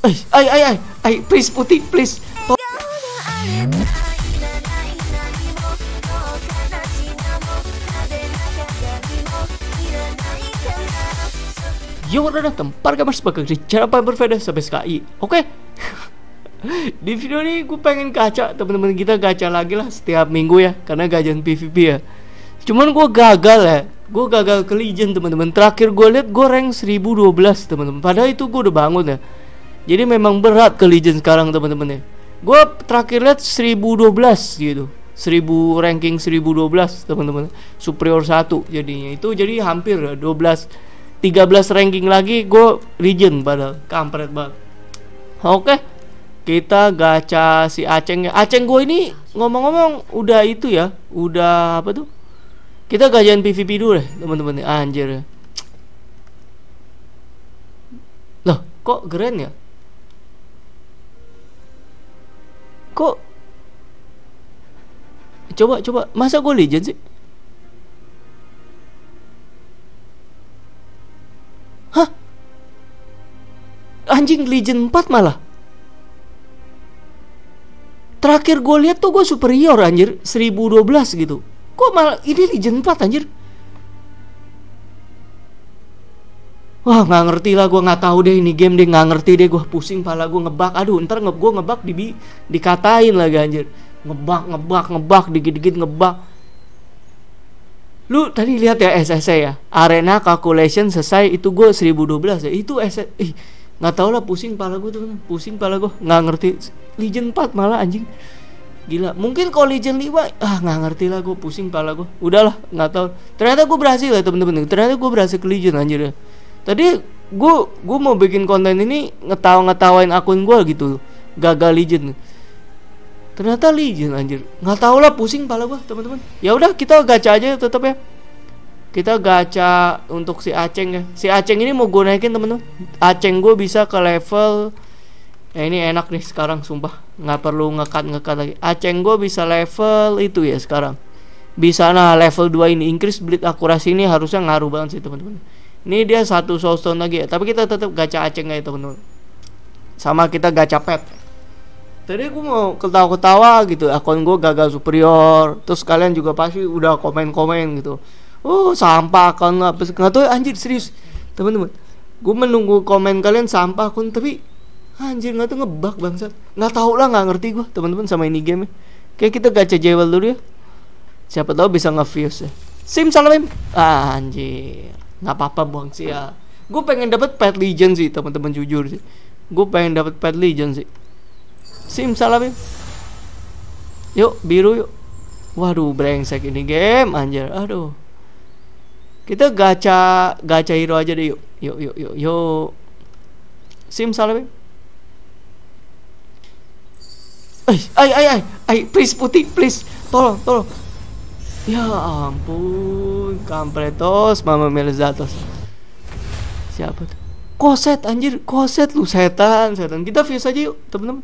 ay ay ay ay please putih please. To- Yo udah datang. Para gamers di cara apa berbeda sampai sekarang Oke? Di video ini gue pengen gacha Teman-teman kita gacha lagi lah setiap minggu ya Karena gajian PvP ya. Cuman gue gagal ya. Gue gagal ke Legion teman-teman. Terakhir gue lihat gue rank 1012 teman-teman. Padahal itu gue udah bangun ya Jadi memang berat ke Legion sekarang teman-teman ya. Gue terakhir lihat 1012 gitu. 1000 ranking 1012 teman-teman. Superior 1 jadinya. Itu jadi hampir ya 12 13 ranking lagi gue Legion padahal. Kampret banget. Oke kita gacha si Aceng ya. Aceng gue ini ngomong-ngomong udah itu ya Udah apa tuh? Kita gajian PVP dulu deh teman-teman anjir. Ya. Loh, kok keren ya? Kok Coba coba, masa gue legend sih? Hah? Anjing legend 4 malah. Terakhir gue lihat tuh gue superior anjir 1012 gitu. Kok malah ini Legend 4 anjir? Wah nggak ngerti lah gue nggak tahu deh ini game deh nggak ngerti deh gue pusing pala gue ngebak aduh ntar nge gue ngebak di dikatain lagi anjir ngebak ngebak ngebak dikit dikit ngebak lu tadi lihat ya SSC ya arena calculation selesai itu gue 1012 ya itu SS ih nggak tahu lah pusing pala gue tuh pusing pala gue nggak ngerti Legend 4 malah anjing Gila, mungkin kalau Legend 5 ah nggak ngerti lah gue pusing pala gue. Udahlah, nggak tahu. Ternyata gue berhasil ya temen-temen. Ternyata gue berhasil ke Legend anjir ya. Tadi gue gue mau bikin konten ini ngetawa-ngetawain akun gue gitu. Gagal Legend. Ternyata Legend anjir. Nggak tahu lah pusing pala gue teman-teman. Ya udah kita gacha aja tetap ya. Kita gacha untuk si Aceng ya. Si Aceng ini mau gue naikin temen-temen. Aceng gue bisa ke level Ya ini enak nih sekarang sumpah nggak perlu ngekat ngekat lagi. Aceng gue bisa level itu ya sekarang. Bisa nah level 2 ini increase bleed akurasi ini harusnya ngaruh banget sih teman-teman. Ini dia satu soulstone lagi ya. Tapi kita tetap gacha aceng ya teman-teman. Sama kita gacha pet. Tadi gue mau ketawa-ketawa gitu akun gue gagal superior. Terus kalian juga pasti udah komen-komen gitu. Oh sampah akun apa nggak tahu anjir serius teman-teman. Gue menunggu komen kalian sampah akun tapi Anjir nggak tuh ngebak bangsat. Nggak tahu lah nggak ngerti gue teman-teman sama ini game. Kayak kita gacha jewel dulu ya. Siapa tahu bisa nge-fuse ya. Sim salam ah, anjir. Nggak apa-apa buang sih ya. Gue pengen dapat pet legend sih teman-teman jujur sih. Gue pengen dapat pet legend sih. Sim salam Yuk biru yuk. Waduh brengsek ini game anjir. Aduh. Kita gacha gacha hero aja deh yuk. Yuk yuk yuk yuk. Sim salam Ay, ay, ay, ay, ay, please putih, please, tolong, tolong. Ya ampun, kampretos, mama Melzatos. Siapa tuh? Koset anjir, koset lu setan, setan. Kita view aja yuk, temen-temen.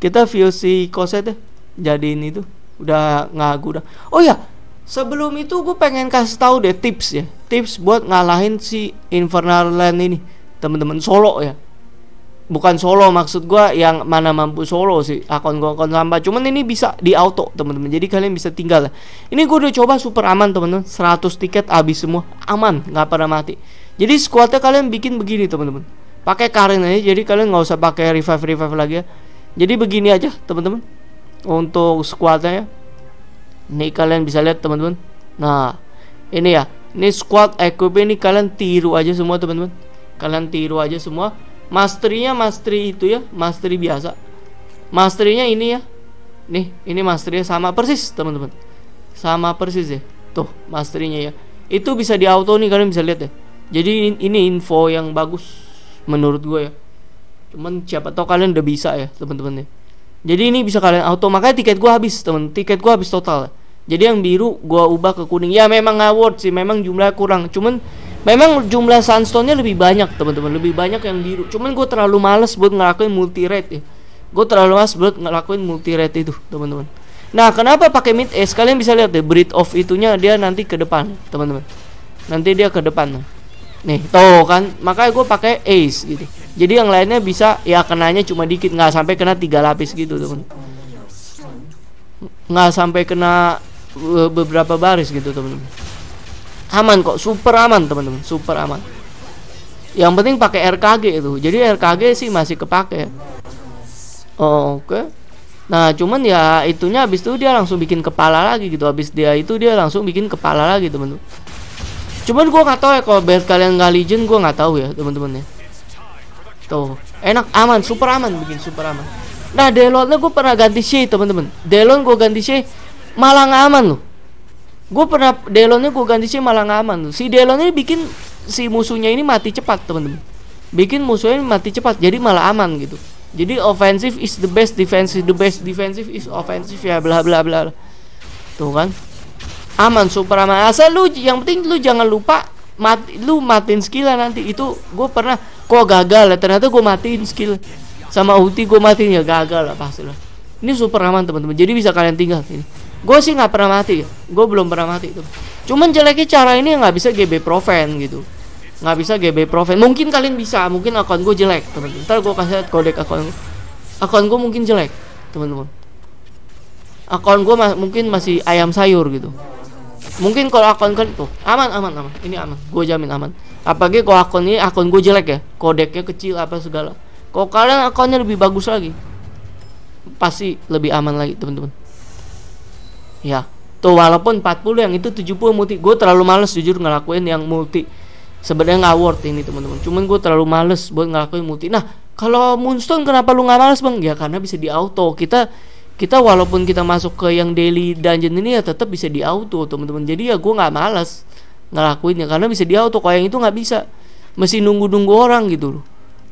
Kita view si koset ya. Jadiin itu. Udah ngagu dah. Oh ya, sebelum itu gue pengen kasih tahu deh tips ya. Tips buat ngalahin si Infernal Land ini. Temen-temen solo ya bukan solo maksud gua yang mana mampu solo sih akun gua akun sampah. Cuman ini bisa di auto teman-teman. Jadi kalian bisa tinggal. Ini gua udah coba super aman teman-teman. 100 tiket habis semua aman nggak pernah mati. Jadi squadnya kalian bikin begini teman-teman. Pakai Karin aja jadi kalian nggak usah pakai revive revive lagi ya. Jadi begini aja teman-teman untuk squadnya ya. Ini kalian bisa lihat teman-teman. Nah ini ya. Ini squad equip ini kalian tiru aja semua teman-teman. Kalian tiru aja semua Masterynya mastery itu ya Mastery biasa. Masterynya ini ya. Nih ini masterynya sama persis teman-teman. Sama persis ya. Tuh masterynya ya. Itu bisa di auto nih kalian bisa lihat ya. Jadi ini info yang bagus Menurut gue ya. Cuman siapa tau kalian udah bisa ya teman-teman ya. Jadi ini bisa kalian auto Makanya tiket gue habis teman. Tiket gue habis total. Jadi yang biru gue ubah ke kuning. Ya memang award sih Memang jumlahnya kurang. Cuman Memang jumlah sunstone-nya lebih banyak teman-teman, lebih banyak yang biru. Cuman gue terlalu males buat ngelakuin multi rate ya. Gue terlalu males buat ngelakuin multi rate itu teman-teman. Nah kenapa pakai mid ace? Kalian bisa lihat deh, breed of itunya dia nanti ke depan teman-teman. Nanti dia ke depan. Nih, tuh kan, makanya gue pakai ace gitu. jadi yang lainnya bisa ya kenanya cuma dikit nggak sampai kena tiga lapis gitu teman nggak sampai kena uh, beberapa baris gitu teman-teman aman kok super aman teman-teman super aman yang penting pakai RKG itu jadi RKG sih masih kepake oh, oke okay. nah cuman ya itunya habis itu dia langsung bikin kepala lagi gitu habis dia itu dia langsung bikin kepala lagi teman-teman cuman gua nggak tahu ya kalau biar kalian nggak legend gua nggak tahu ya teman-teman ya Tuh, enak, aman, super aman bikin super aman. Nah, Delonnya gue pernah ganti sih teman-teman. Delon gue ganti sih malah aman loh. Gue pernah Delonnya gue ganti sih malah nggak aman loh. Si Delon ini bikin si musuhnya ini mati cepat, teman-teman. Bikin musuhnya ini mati cepat, jadi malah aman gitu. Jadi offensive is the best defensive, the best defensive is offensive ya bla bla bla. Tuh kan. Aman, super aman. Asal lu yang penting lu jangan lupa mati lu matiin skill nanti itu gue pernah kok gagal ya ternyata gue matiin skill sama ulti gue matiin ya gagal lah pasti lah ini super aman teman-teman jadi bisa kalian tinggal ini gue sih nggak pernah mati. Gue belum pernah mati itu cuman jeleknya cara ini nggak bisa GB Proven gitu. Nggak bisa GB Proven. Mungkin kalian bisa mungkin akun gue jelek teman-teman. Ntar gue kasih kode akun akun gue mungkin jelek teman-teman. Akun gue ma mungkin masih ayam sayur gitu. Mungkin kalau akun kan tuh aman aman aman. Ini aman. Gue jamin aman. Apalagi kalau akun ini akun gue jelek ya. Kodeknya kecil apa segala. Kalau kalian akunnya lebih bagus lagi pasti lebih aman lagi teman-teman ya. Tuh walaupun 40 yang itu 70 multi. Gue terlalu males jujur ngelakuin yang multi. Sebenarnya nggak worth ini teman-teman. Cuman gue terlalu males buat ngelakuin multi. Nah kalau Moonstone kenapa lu nggak males bang? Ya karena bisa di auto kita kita walaupun kita masuk ke yang daily dungeon ini ya tetap bisa di auto teman-teman. Jadi ya gue nggak males ngelakuinnya. Karena bisa di auto kalau yang itu nggak bisa. Mesti nunggu-nunggu orang gitu loh.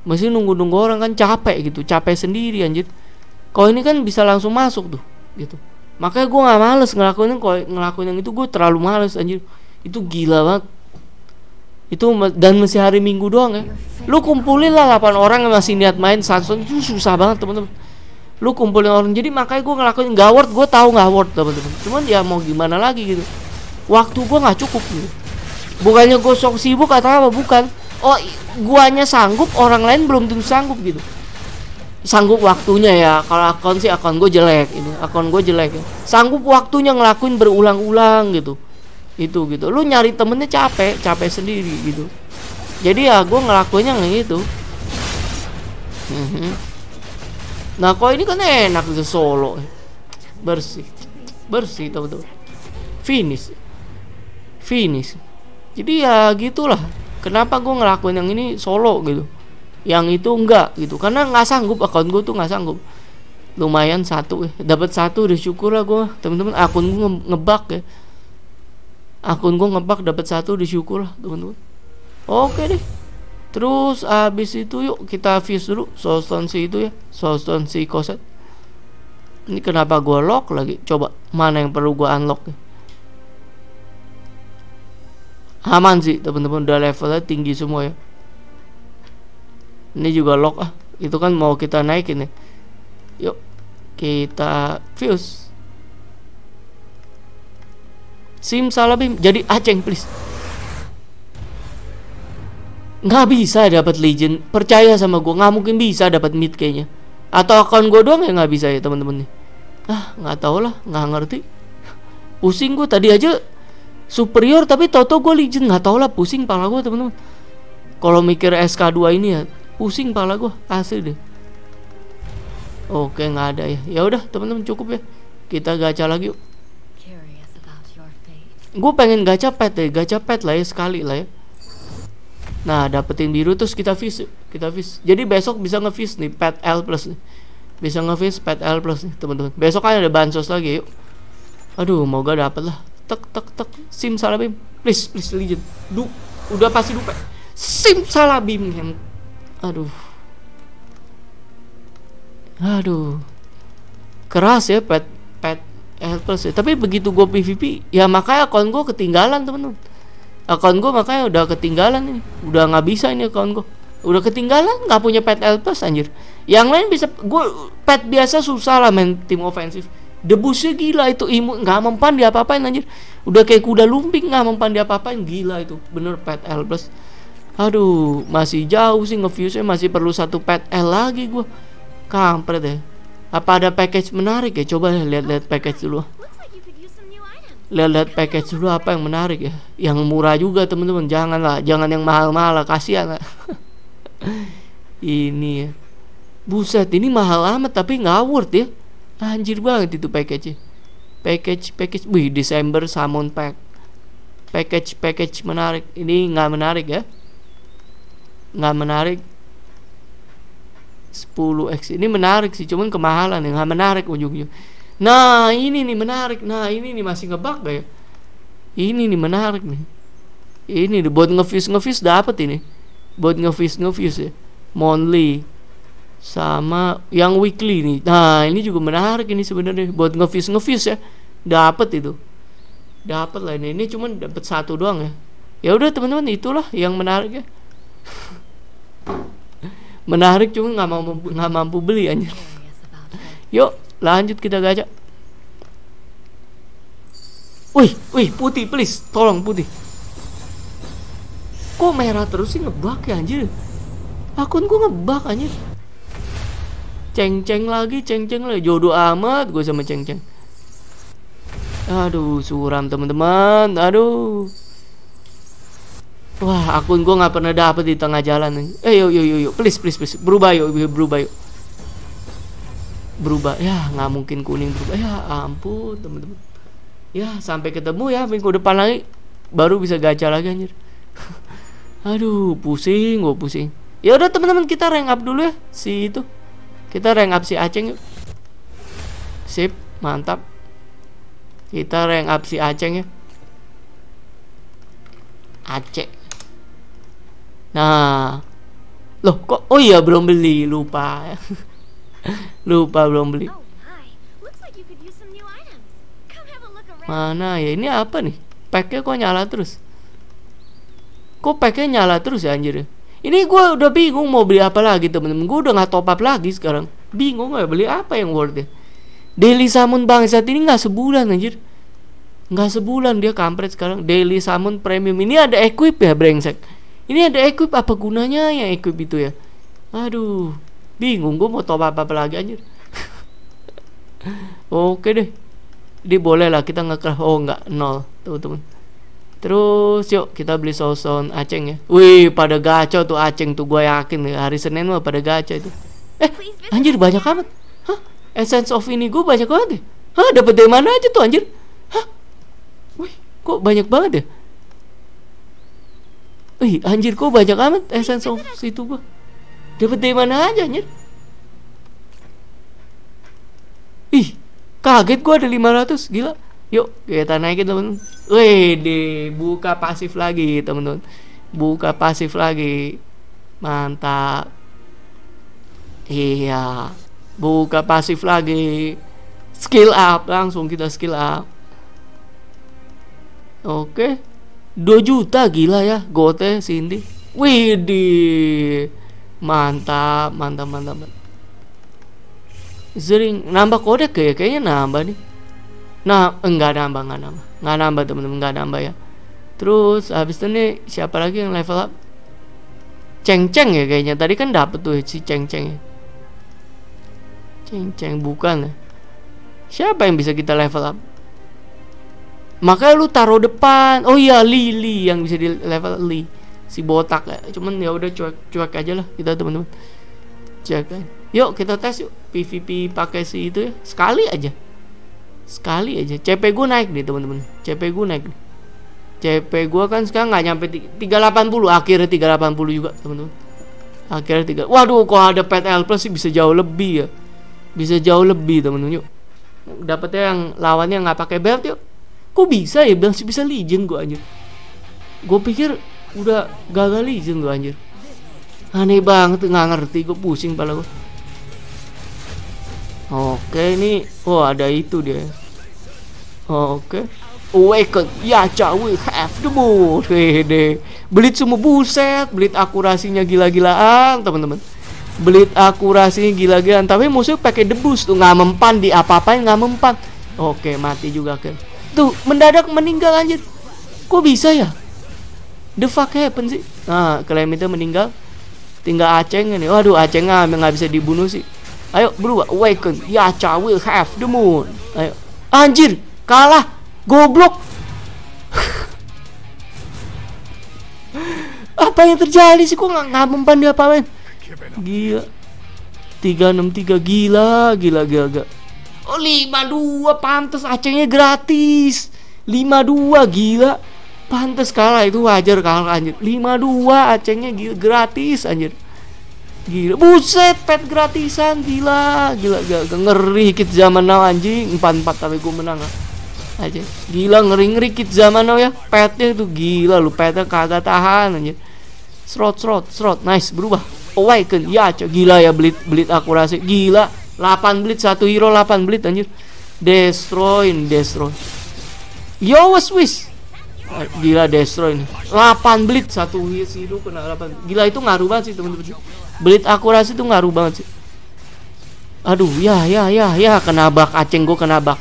Mesti nunggu-nunggu orang kan capek gitu. Capek sendiri anjir. Kalau ini kan bisa langsung masuk tuh gitu makanya gue nggak males ngelakuin ngelakuin yang itu gue terlalu males anjir. Itu gila banget. Itu dan masih hari minggu doang ya. Lu kumpulin lah 8 orang yang masih niat main Sanson itu susah banget teman-teman. Lu kumpulin orang jadi makanya gue ngelakuin gak worth gue tahu gak worth teman-teman. Cuman ya mau gimana lagi gitu. Waktu gue nggak cukup gitu. Bukannya gue sok sibuk atau apa bukan. Oh guanya sanggup orang lain belum tentu sanggup gitu sanggup waktunya ya. Kalau akun sih akun gue jelek ini. Akun gue jelek ya. Sanggup waktunya ngelakuin berulang-ulang gitu. Itu gitu. Lu nyari temennya capek capek sendiri gitu. Jadi ya gue ngelakuinnya kayak gitu mhm. nah kok ini kan enak gitu solo. Bersih. Bersih teman-teman finish. Finish. Jadi ya gitulah. Kenapa gue ngelakuin yang ini solo gitu yang itu enggak gitu. Karena nggak sanggup akun gue tuh nggak sanggup. Lumayan satu eh. dapat satu udah syukur lah gue temen-temen akun gue nge ngebak ya. Akun gue ngebak dapat satu udah syukur lah temen-temen. Oke deh. Terus abis itu yuk kita fuse dulu soulstone itu ya soulstone si koset ini kenapa gue lock lagi? Coba mana yang perlu gue unlock ya? Aman sih teman-teman udah levelnya tinggi semua ya ini juga lock ah. Itu kan mau kita naikin nih yuk kita fuse. Sim salabim jadi aceng please. Nggak bisa dapat legend. Percaya sama gue nggak mungkin bisa dapat mid kayaknya. Atau akun gue doang ya nggak bisa ya teman-teman nih. Ah nggak tahu lah. Nggak ngerti. Pusing gue tadi aja superior tapi toto gue legend. Nggak tau lah. Pusing pala gue temen-temen kalau mikir SK2 ini ya pusing pala gue asli deh. Oke nggak ada ya. Ya udah temen-temen cukup ya. Kita gacha lagi yuk. Gue pengen gacha pet deh gacha pet lah ya sekali lah ya. Nah dapetin biru terus kita fish kita fish. Jadi besok bisa ngefish nih pet L plus nih. Bisa ngefish pet L plus nih teman-teman. Besok kan ada bansos lagi yuk. Aduh moga dapet lah. Tek tek tek. Sim salabim. Please please legend. Du udah pasti dupe sim salabim yang aduh. Aduh. Keras ya pet pet helpless ya. Tapi begitu gue PVP ya makanya akun gue ketinggalan temen-temen akun gue makanya udah ketinggalan ini. Udah nggak bisa ini akun gue udah ketinggalan nggak punya pet helpless anjir. Yang lain bisa gue pet biasa susah lah main tim ofensif. Debusnya gila itu imun nggak mempan dia apa-apain anjir. Udah kayak kuda lumping nggak mempan dia apa-apain gila itu. Bener pet L plus Aduh, masih jauh sih nge-fuse-nya masih perlu satu pet L lagi gua. Kampret ya. Apa ada package menarik ya? Coba lihat-lihat package dulu. Lihat-lihat package dulu apa yang menarik ya. Yang murah juga teman-teman. Janganlah, jangan yang mahal-mahal lah, kasihan lah. ini ya. Buset, ini mahal amat tapi nggak worth ya. Anjir banget itu package-nya. Package package wih Desember Summon Pack. Package package menarik. Ini nggak menarik ya nggak menarik. 10x ini menarik sih cuman kemahalan ya nggak menarik ujungnya. Nah ini nih menarik. Nah ini nih masih ngebug gak ya? Ini nih menarik nih. Ini nih buat ngefuse ngefuse dapat ini. Buat ngefuse ngefuse ya. Monthly sama yang weekly nih. Nah ini juga menarik ini sebenarnya. Buat ngefuse ngefuse ya dapat itu. Dapat lah ini. Ini cuman dapat satu doang ya. Ya udah teman-teman itulah yang menarik ya menarik cuma nggak mau nggak mampu beli aja yuk lanjut kita gacha wih wih putih please tolong putih. Kok merah terus sih ngebak ya anjir? Akun gua ngebak anjir. Ceng ceng lagi ceng ceng lagi. Jodoh amat gue sama ceng ceng aduh suram teman-teman. Aduh Wah, akun gue nggak pernah dapet di tengah jalan. Eh, yuk, yuk, yuk, yuk, please, please, please, berubah yuk, berubah yuk. Berubah, ya nggak mungkin kuning berubah. Ya ampun, teman-teman. Ya sampai ketemu ya minggu depan lagi, baru bisa gacha lagi anjir. Aduh, pusing, gue pusing. Ya udah teman-teman kita rank up dulu ya si itu. Kita rank up si Aceng yuk. Sip, mantap. Kita rank up si Aceng ya. Aceh. Nah, loh kok? Oh iya belum beli, lupa. lupa belum beli. Oh, Mana ya? Ini apa nih? Packnya kok nyala terus? Kok packnya nyala terus ya anjir? Ini gue udah bingung mau beli apa lagi temen-temen. Gue udah nggak top up lagi sekarang. Bingung ya beli apa yang worth it. Daily Summon saat ini nggak sebulan anjir. Nggak sebulan dia kampret sekarang. Daily Summon Premium ini ada equip ya brengsek. Ini ada equip apa gunanya yang equip itu ya? Aduh, bingung gue mau top apa, apa lagi anjir. Oke deh. Di boleh lah kita ngecraft. Oh enggak, nol, teman-teman. Terus yuk kita beli soson Aceng ya. Wih, pada gacha tuh Aceng tuh gue yakin ya. Hari Senin mah pada gacha itu. Eh, anjir banyak amat. Hah? Essence of ini gue banyak banget deh. Hah, dapat dari mana aja tuh anjir? Hah? Wih, kok banyak banget ya? Wih, anjir kok banyak amat essence of situ gua. Dapat dari mana aja anjir? Ih, kaget gua ada 500, gila. Yuk, kita naikin teman. Wih, di buka pasif lagi, teman-teman. Buka pasif lagi. Mantap. Iya. Buka pasif lagi. Skill up, langsung kita skill up. Oke. Okay. 2 juta gila ya gote Cindy. Widih mantap mantap mantap, mantap. Zering nambah kode kayak kayaknya nambah nih. Nah enggak nambah enggak nambah. Enggak nambah teman-teman enggak nambah ya. Terus habis itu nih siapa lagi yang level up? Ceng ceng ya kayaknya. Tadi kan dapet tuh si ceng ceng ya. Ceng ceng bukan ya. Siapa yang bisa kita level up Makanya lu taruh depan. Oh iya Lili yang bisa di level Li. Si botak ya. Cuman ya udah cuek cuek aja lah kita teman-teman. Kan. Yuk kita tes yuk PVP pakai si itu ya. Sekali aja. Sekali aja. CP gue naik nih teman-teman. CP gue naik nih. CP gue kan sekarang nggak nyampe 380 akhirnya 380 juga teman-teman. Akhirnya tiga. Waduh, kok ada pet L plus sih bisa jauh lebih ya. Bisa jauh lebih teman-teman yuk. Dapetnya yang lawannya nggak pakai belt yuk kok bisa ya? Masih bisa legend gue anjir. Gue pikir udah gagal legend gue anjir. Aneh banget nggak ngerti gue pusing pala gue oke ini oh ada itu dia. Oke. Awaken ya we have the mood Hede Belit semua buset Belit akurasinya gila-gilaan teman-teman. Belit akurasinya gila-gilaan Tapi musuh pakai debus tuh nggak mempan di apa-apain nggak mempan. Oke mati juga kan Tuh, mendadak meninggal anjir. Kok bisa ya? The fuck happen sih? Nah, klaim itu meninggal. Tinggal Aceng nih. Waduh, Aceng nggak bisa dibunuh sih. Ayo berubah, awaken. Yacha will have the moon. Ayo. Anjir, kalah. Goblok. apa yang terjadi sih? Kok nggak nggak mempan dia apa men? Gila. 363 gila, gila, gila, gila. Oh 52 pantas Acehnya gratis. 52 gila. Pantas kalah itu wajar kalah anjir. 52 Acehnya gila, gratis anjir. Gila Buset pet gratisan Gila. Gila gila. Ngeri kit zaman now anjing. 44 tapi gue menang aja Gila ngeri ngeri kit zaman now ya. Petnya itu gila lu Petnya kagak tahan anjir. Srot srot srot Nice berubah. Awaken Ya gila ya belit belit akurasi Gila 8 blit satu hero 8 blit anjir. Destroy destroy. Yo Swiss gila destroy ini. 8 blit satu hero kena 8 gila itu ngaruh banget sih teman-teman. Blit akurasi itu ngaruh banget sih. Aduh ya ya ya ya kena bak aceng gue kena bak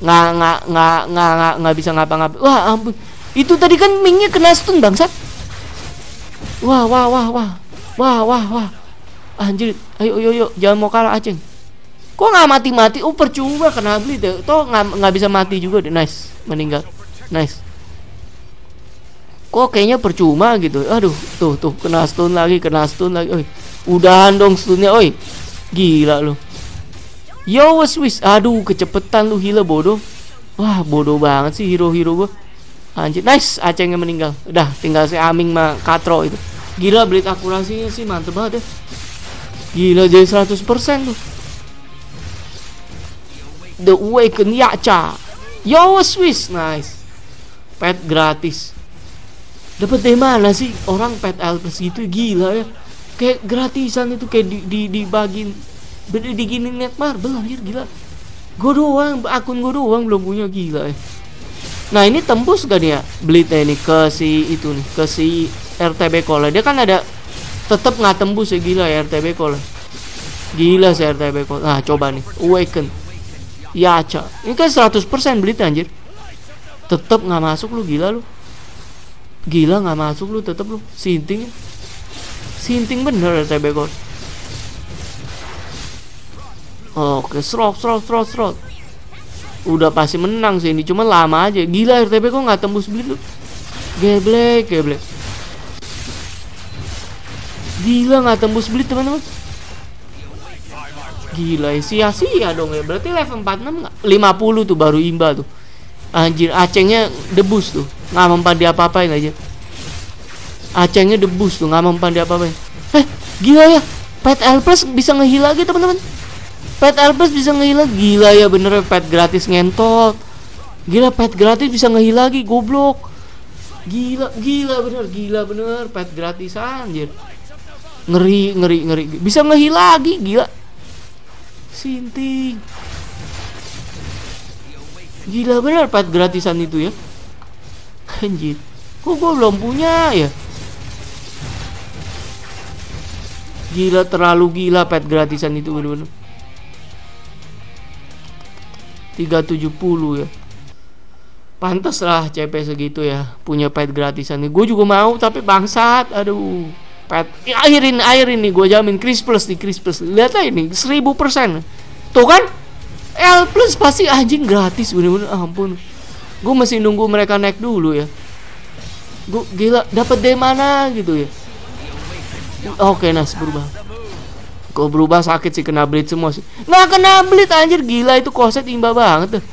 nggak nggak nggak nggak nggak bisa ngapa-ngapa. Wah ampun. Itu tadi kan mingnya kena stun bangsat. Wah wah wah wah. Wah wah wah. Anjir ayo ayo ayo. Jangan mau kalah aceng Kok nggak mati-mati? Oh percuma kena beli deh. Toh nggak nggak bisa mati juga deh. Nice, meninggal. Nice. Kok kayaknya percuma gitu. Aduh, tuh tuh kena stun lagi, kena stun lagi. Oi, udahan dong stunnya, oi. Gila lu. Yo Swiss, aduh kecepetan lu gila bodoh. Wah bodoh banget sih hero-hero gua. Anjir, nice Acengnya meninggal. Udah tinggal si Aming sama Katro itu. Gila beli akurasinya sih mantep banget ya. Gila jadi 100% tuh. The Awaken Yacha. Yo Swiss, nice. Pet gratis. Dapat dari mana sih orang pet Alpes gitu gila ya. Kayak gratisan itu kayak di di dibagiin di digini net marble anjir gila. Gue doang, akun gue doang belum punya gila ya. Nah ini tembus gak dia belitnya ini ke si itu nih ke si RTB Cola dia kan ada tetap nggak tembus ya gila ya RTB Cola gila si RTB Cola nah coba nih Awaken Ya cak Ini kan 100% beli anjir. Tetep nggak masuk lu gila lu. Gila nggak masuk lu tetep lu. Sinting. Sinting bener TB Gold Oke serot serot serot serot Udah pasti menang sih ini Cuma lama aja. Gila RTB kok nggak tembus beli lu. Geblek geblek. Gila nggak tembus beli teman-teman Gila ya sia-sia dong ya. Berarti level 46 gak? 50 tuh baru imba tuh. Anjir Acengnya debus tuh. Nggak mempan dia apa-apain aja. Acengnya debus tuh Nggak mempan dia apa-apain. Eh gila ya. Pet L Plus bisa ngehil lagi teman-teman. Pet L Plus bisa ngehil lagi. Gila ya bener pet gratis ngentot. Gila pet gratis bisa ngehil lagi Goblok. Gila gila bener Gila bener. Pet gratisan anjir. Ngeri ngeri ngeri. Bisa ngehil lagi gila Sinting. Gila bener pet gratisan itu ya? Anjir. Kok gue belum punya ya? Gila terlalu gila pet gratisan itu bener-bener. 370 ya. Pantas lah CP segitu ya Punya pet gratisan. Gue juga mau tapi bangsat Aduh pet. Airin airin nih gue jamin Chris Plus nih Chris Plus. Lihat aja nih seribu persen. Tuh kan L Plus pasti anjing gratis bener-bener ampun. Gue masih nunggu mereka naik dulu ya. Gue gila dapat dari mana gitu ya? Oke okay, nas berubah. Kok berubah? Sakit sih kena bleed semua sih. Nggak kena bleed anjir Gila itu koset imba banget tuh.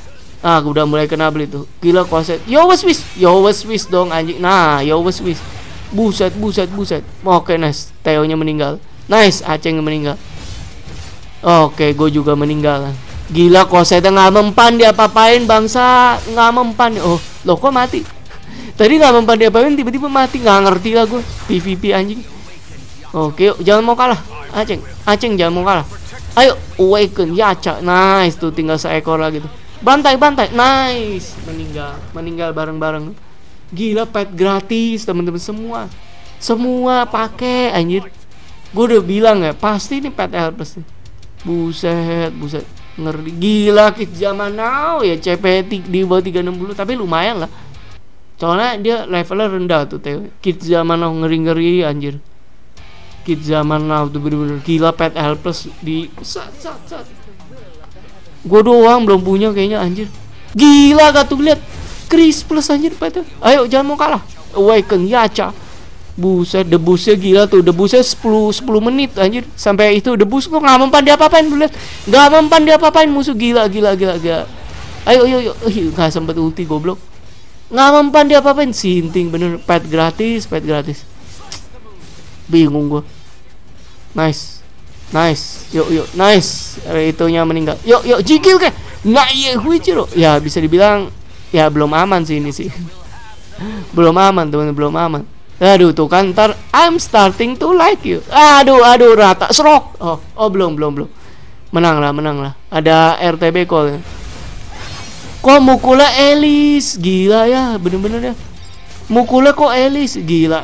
Ah udah mulai kena bleed tuh. Gila koset Yo was Swiss Yo was Swiss dong anjing. Nah yo was Swiss Buset, buset, buset. Oke, nice. Theo-nya meninggal. Nice, Aceh yang meninggal. Oke, gue juga meninggal. Gila, kok saya nggak mempan dia apa-apain bangsa. Nggak mempan. Oh, lo kok mati? Tadi nggak mempan dia apa-apain, tiba-tiba mati. Nggak ngerti lah gue. PVP anjing. Oke, yuk, jangan mau kalah. Aceng, Aceng jangan mau kalah. Ayo, awaken. Ya, cak. Nice, tuh tinggal seekor lagi tuh. Bantai, bantai. Nice. Meninggal. Meninggal bareng-bareng. Gila pet gratis teman-teman semua. Semua pakai anjir. Gue udah bilang ya, pasti ini pet helpers nih. Buset, buset. Ngeri gila zaman now ya CP di bawah 360 tapi lumayan lah. soalnya dia levelnya rendah tuh Teo kit zaman now ngeri-ngeri anjir kit zaman now tuh bener-bener gila pet helpless di sat sat sat gue doang belum punya kayaknya anjir gila gak tuh lihat Chris plus anjir pet ayo jangan mau kalah. Awaken Yacha Buset debusnya gila tuh Debusnya 10 10 menit anjir. Sampai itu debus. Kok nggak mempan dia apa-apain lihat. Nggak mempan dia apa-apain musuh. Gila gila gila gila. Ayo ayo ayo. Nggak sempet ulti goblok. Nggak mempan dia apa-apain. Sinting bener. Pet gratis Pet gratis. Bingung gua. Nice. Nice. Yuk yuk Nice. Itunya meninggal. Yuk yuk jikil ke? Nggak iya gue Ya bisa dibilang Ya belum aman sih ini sih Belum aman teman belum aman Aduh tuh kan ntar I'm starting to like you. Aduh aduh rata serok. Oh oh belum belum belum. Menang lah menang lah. Ada RTB call. Kok mukulnya Elis gila ya bener-bener ya. Mukulnya kok Elis gila.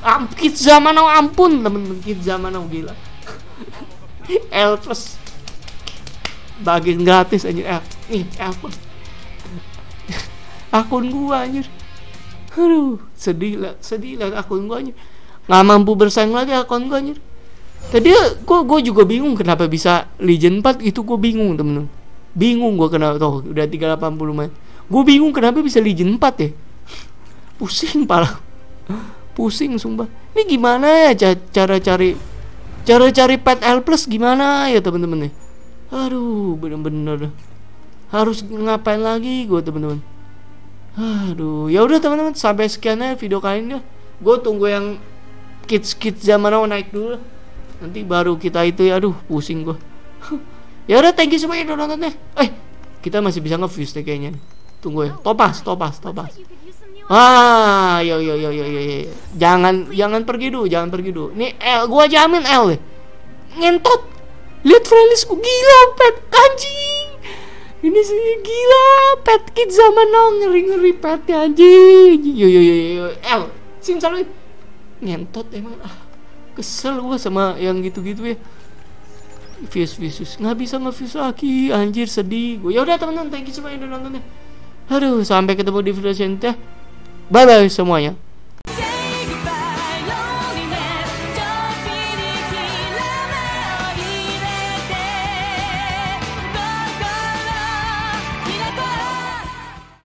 Am, kit zaman now ampun temen-temen kit zaman now gila. L plus gratis aja L. Nih L plus. Akun gua anjir. Aduh, sedih lah, sedih lah akun gue anjir. Nggak mampu bersaing lagi akun gue anjir. Tadi gue gue juga bingung kenapa bisa Legend 4 itu gue bingung temen-temen. Bingung gue kenapa tuh udah 380 main. Gue bingung kenapa bisa Legend 4 ya. Pusing pala. Pusing sumpah. Ini gimana ya cara cari cara cari pet L plus gimana ya temen-temen nih. Aduh, bener-bener harus ngapain lagi gue temen-temen. Aduh, ya udah teman-teman sampai sekiannya video kali ini. Gue tunggu yang kids kids zaman now naik dulu. Nanti baru kita itu ya, aduh pusing gue. ya udah thank you semuanya udah nontonnya. Eh, kita masih bisa nge-views deh kayaknya. Tunggu ya. Topas, topas, topas. Ah, yo yo yo yo yo. yo. Jangan jangan pergi dulu, jangan pergi dulu. Nih L, gua jamin L. Ngentot. Lihat playlist gila, pet anjing ini sih gila pet kit zaman now ngeri ngeri petnya anjing. Yo yo yo yo el sing selalu ngentot emang. Ah kesel gua sama yang gitu gitu ya. Views views nggak bisa nge-views lagi anjir sedih gue ya udah teman-teman thank you semua yang udah nonton ya aduh sampai ketemu di video selanjutnya. Bye bye semuanya